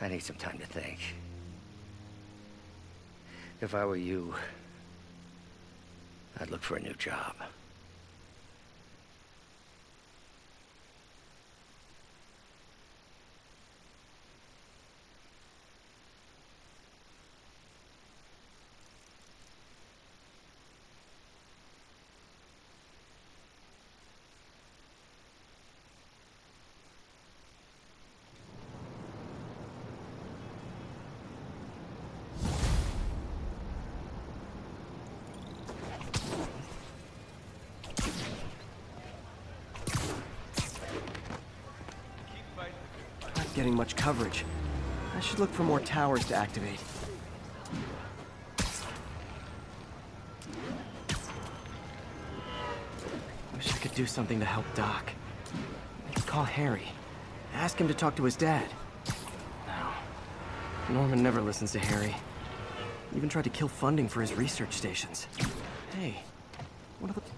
I need some time to think. If I were you, I'd look for a new job. Not getting much coverage. I should look for more towers to activate. Wish I could do something to help Doc. Call Harry. Ask him to talk to his dad. No. Norman never listens to Harry. Even tried to kill funding for his research stations. Hey, what are the...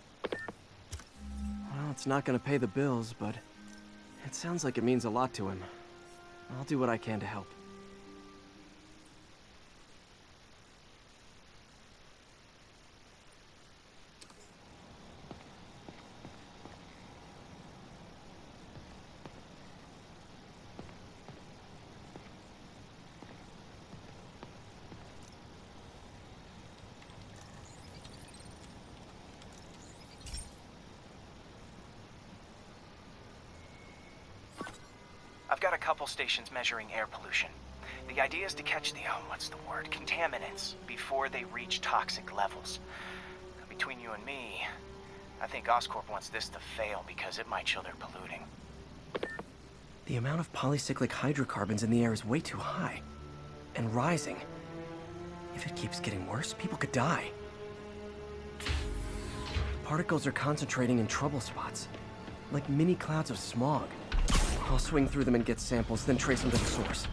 Well, it's not gonna pay the bills, but it sounds like it means a lot to him. I'll do what I can to help. I've got a couple stations measuring air pollution. The idea is to catch the, oh, what's the word, contaminants before they reach toxic levels. Between you and me, I think Oscorp wants this to fail because it might show they're polluting. The amount of polycyclic hydrocarbons in the air is way too high. And rising. If it keeps getting worse, people could die. Particles are concentrating in trouble spots. Like mini clouds of smog. I'll swing through them and get samples, then trace them to the source.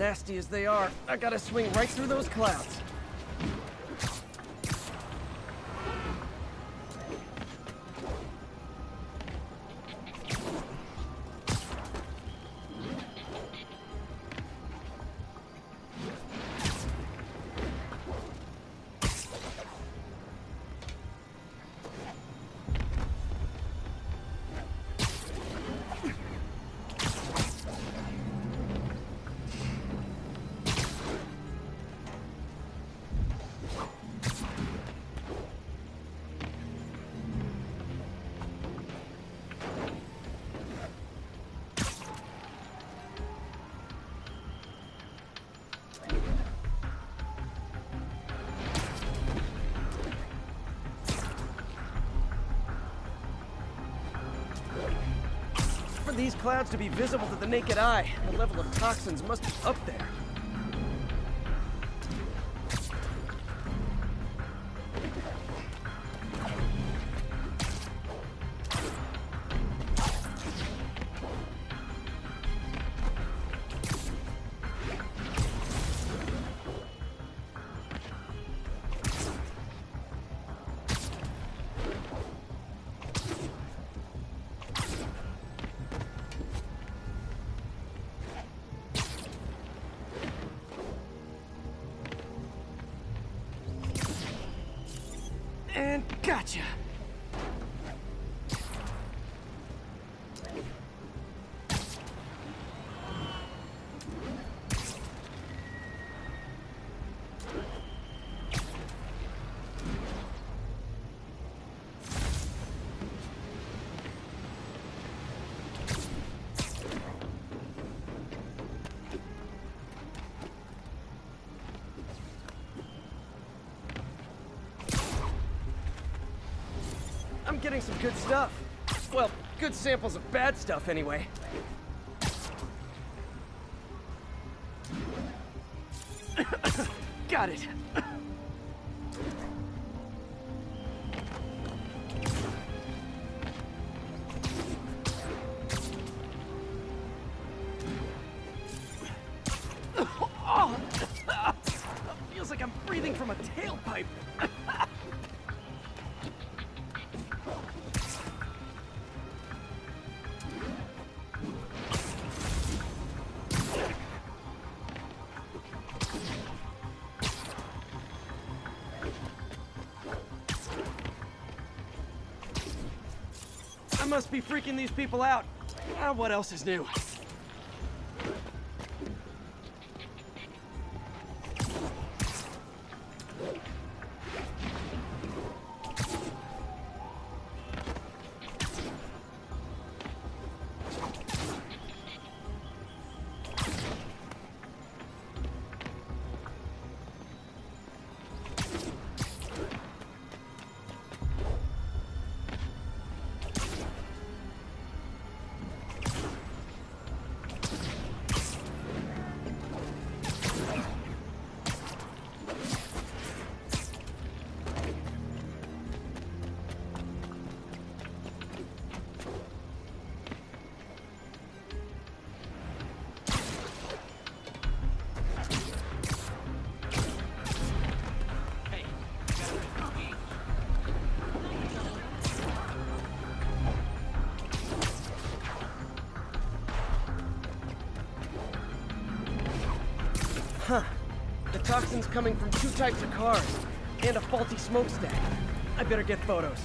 Nasty as they are, I gotta swing right through those clouds. These clouds to be visible to the naked eye, the level of toxins must be up there. Gotcha! Getting some good stuff. Well, good samples of bad stuff anyway. Got it. Must be freaking these people out. Ah, what else is new? The coming from two types of cars, and a faulty smokestack. I better get photos.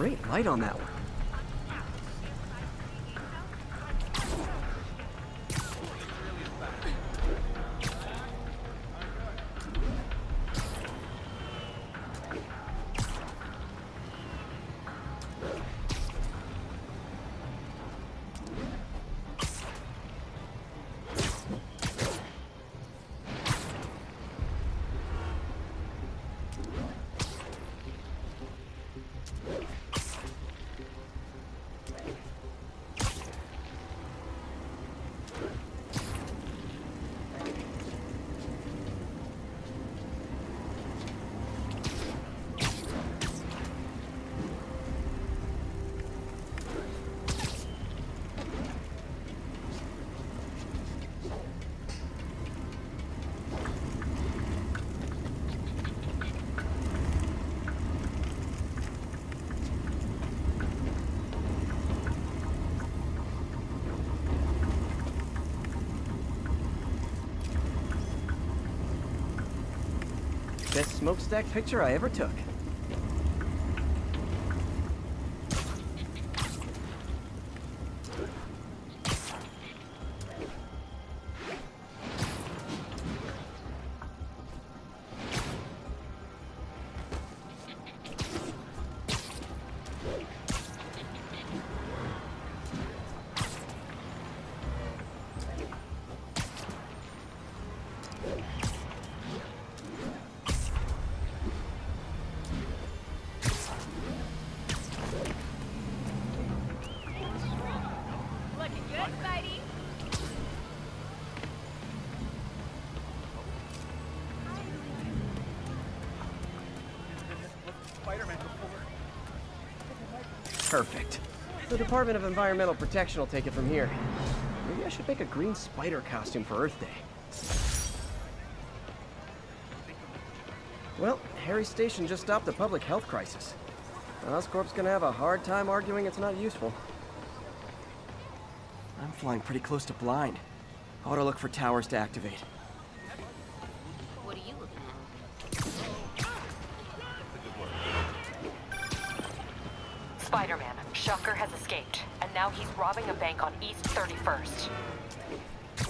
Great light on that one. Best smokestack picture I ever took. Perfect. The Department of Environmental Protection will take it from here. Maybe I should make a green spider costume for Earth Day. Well, Harry Station just stopped a public health crisis. Oscorp's gonna have a hard time arguing it's not useful. I'm flying pretty close to blind. I Ought to look for towers to activate. Spider-Man, Shocker has escaped, and now he's robbing a bank on East 31st.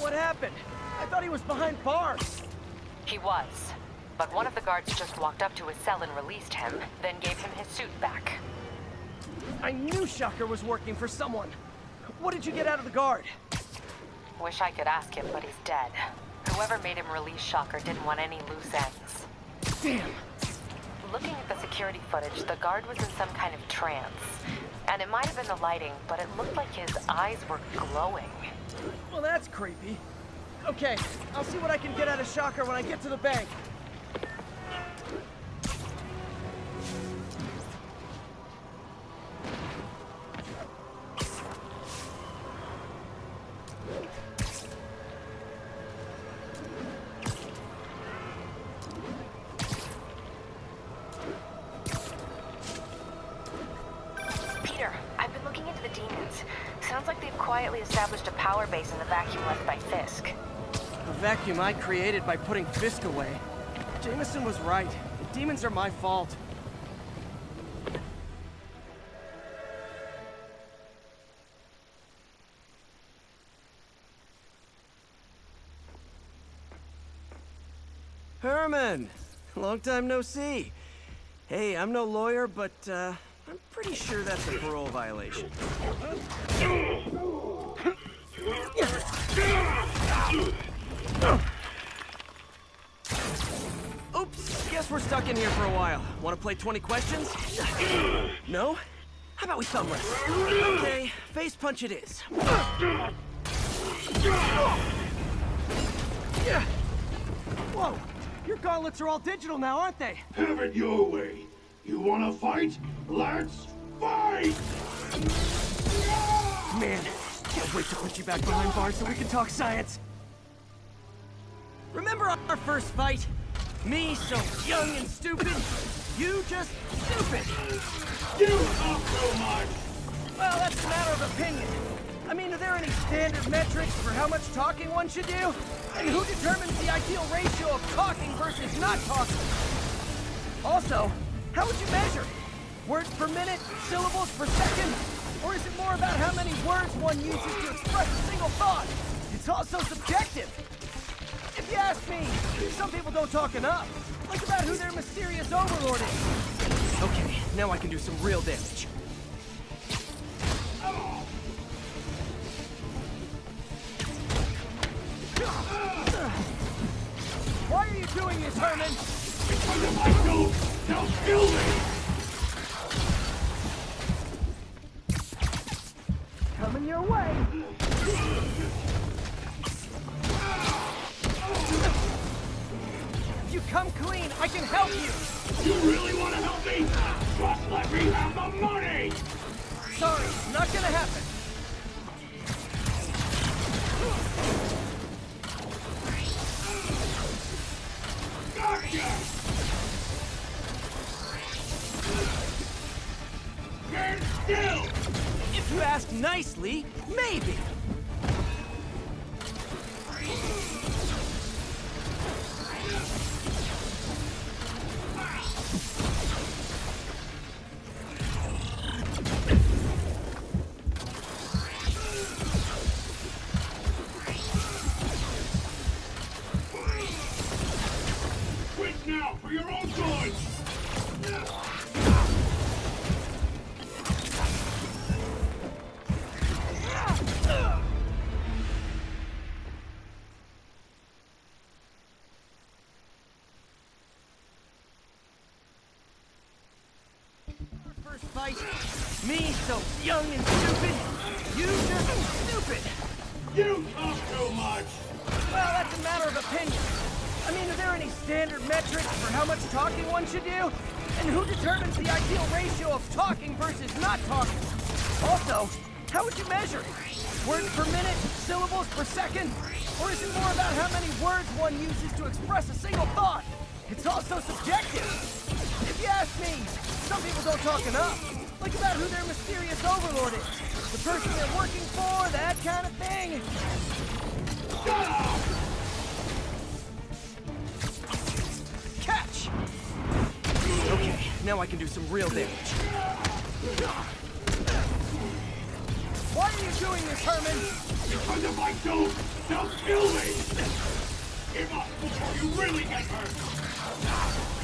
What happened? I thought he was behind bars. He was, but one of the guards just walked up to his cell and released him, then gave him his suit back. I knew Shocker was working for someone. What did you get out of the guard? Wish I could ask him, but he's dead. Whoever made him release Shocker didn't want any loose ends. Damn. Looking at the security footage, the guard was in some kind of trance. And it might have been the lighting, but it looked like his eyes were glowing. Well, that's creepy. Okay, I'll see what I can get out of Shocker when I get to the bank. Power base in the vacuum left by Fisk. A vacuum I created by putting Fisk away. Jameson was right. The demons are my fault. Herman! Long time no see. Hey, I'm no lawyer, but, uh, I'm pretty sure that's a parole violation. Oops, guess we're stuck in here for a while. Want to play 20 questions? No? How about we thumb wrestle? Okay, face punch it is. Whoa! Your gauntlets are all digital now, aren't they? Have it your way. You wanna fight? Let's fight! Man, can't wait to put you back behind bars so we can talk science. Remember our first fight? Me so young and stupid, you just stupid. You talk too much! Well, that's a matter of opinion. I mean, are there any standard metrics for how much talking one should do? And who determines the ideal ratio of talking versus not talking? Also, how would you measure? Words per minute, syllables per second? Or is it more about how many words one uses to express a single thought? It's also subjective. If you ask me, some people don't talk enough. Like about who their mysterious overlord is. Okay, now I can do some real damage. Why are you doing this, Herman? Because if I don't, they'll kill me! Coming your way. If you ask nicely, maybe. Much! Well, that's a matter of opinion. I mean, are there any standard metrics for how much talking one should do? And who determines the ideal ratio of talking versus not talking? Also, how would you measure it? Words per minute, syllables per second? Or is it more about how many words one uses to express a single thought? It's also subjective. If you ask me, some people don't talk enough. Like about who their mysterious overlord is. The person they're working for, that kind of thing. Catch! Okay, now I can do some real damage. Why are you doing this, Herman? Because if I don't, they'll kill me! Give up before you really get hurt!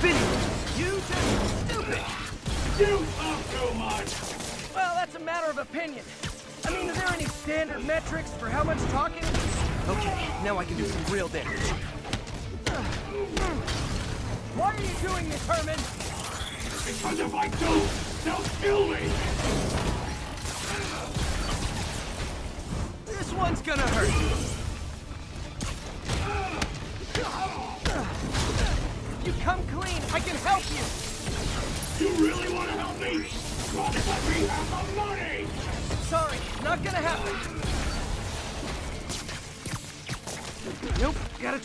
Stupid? You just stupid! You talk too much! Well, that's a matter of opinion. I mean, are there any standard metrics for how much talking? Okay, now I can do some real damage. Why are you doing this, Herman? Because if I don't, they'll kill me!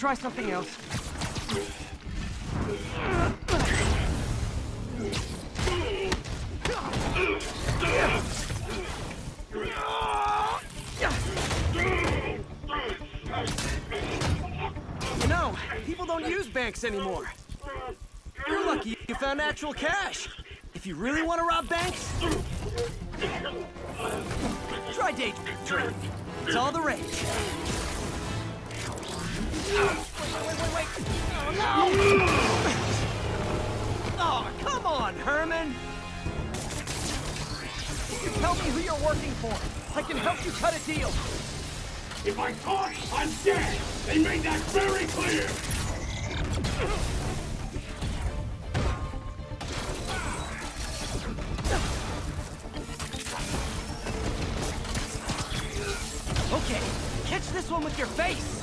Try something else. You know, people don't use banks anymore. You're lucky You found actual cash. If you really want to rob banks, try daydreaming. It's all the rage. Oh, no! Oh, come on, Herman. You tell me who you're working for. I can help you cut a deal. If I talk, I'm dead! They made that very clear! Okay, catch this one with your face.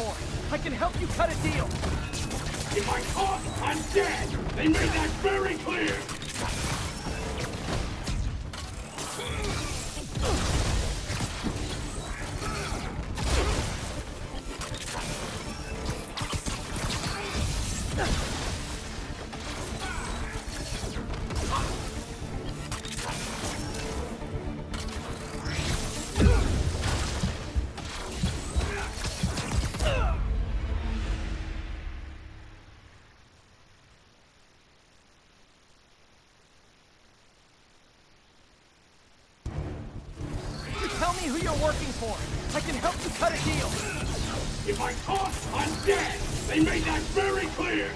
For. I can help you cut a deal. If I talk, I'm dead! They made that very clear! Me who you're working for. I can help you cut a deal. If I talk, I'm dead! They made that very clear!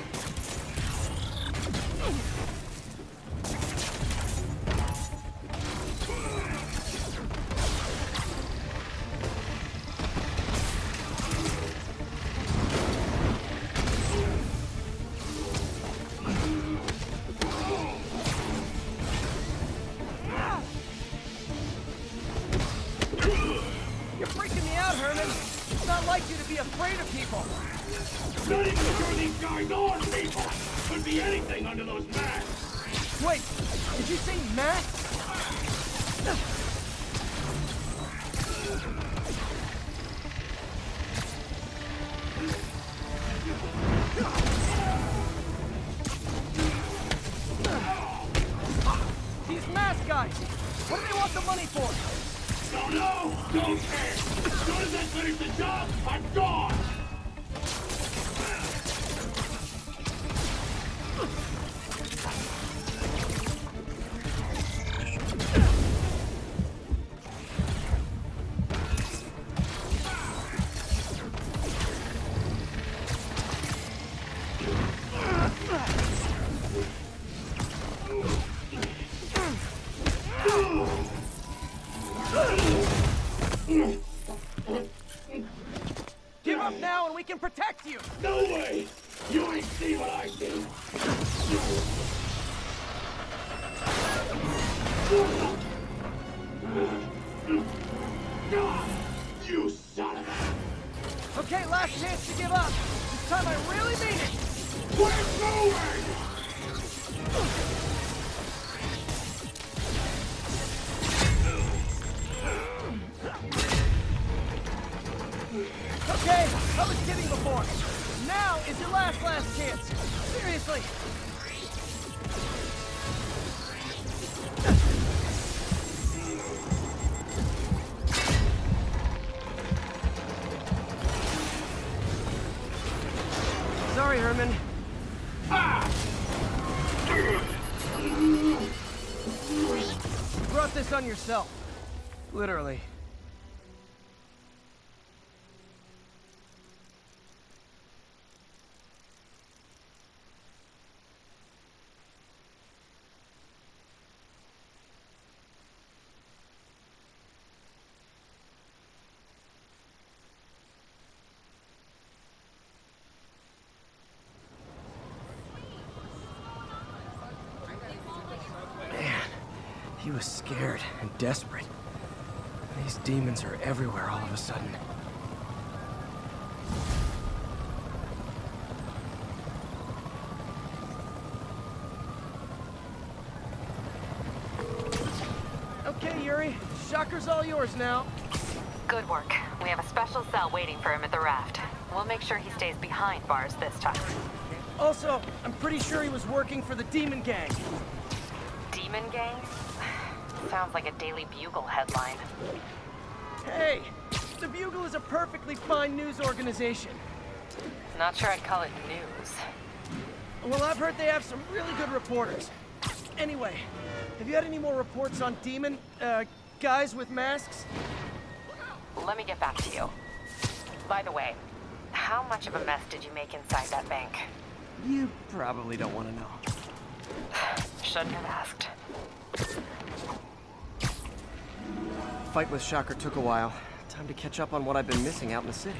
Mask! What do they want the money for? Don't know! Don't care! As soon as I finish the job, I'm gone! Up. This time I really mean it. We're moving! He was scared and desperate. These demons are everywhere all of a sudden. Okay, Yuri. Shocker's all yours now. Good work. We have a special cell waiting for him at the raft. We'll make sure he stays behind bars this time. Also, I'm pretty sure he was working for the Demon Gang. Demon Gang? Sounds like a Daily Bugle headline. Hey, the Bugle is a perfectly fine news organization. Not sure I'd call it news. Well, I've heard they have some really good reporters. Anyway, have you had any more reports on demon, uh, guys with masks? Let me get back to you. By the way, how much of a mess did you make inside that bank? You probably don't want to know. Shouldn't have asked. Fight with Shocker took a while. Time to catch up on what I've been missing out in the city.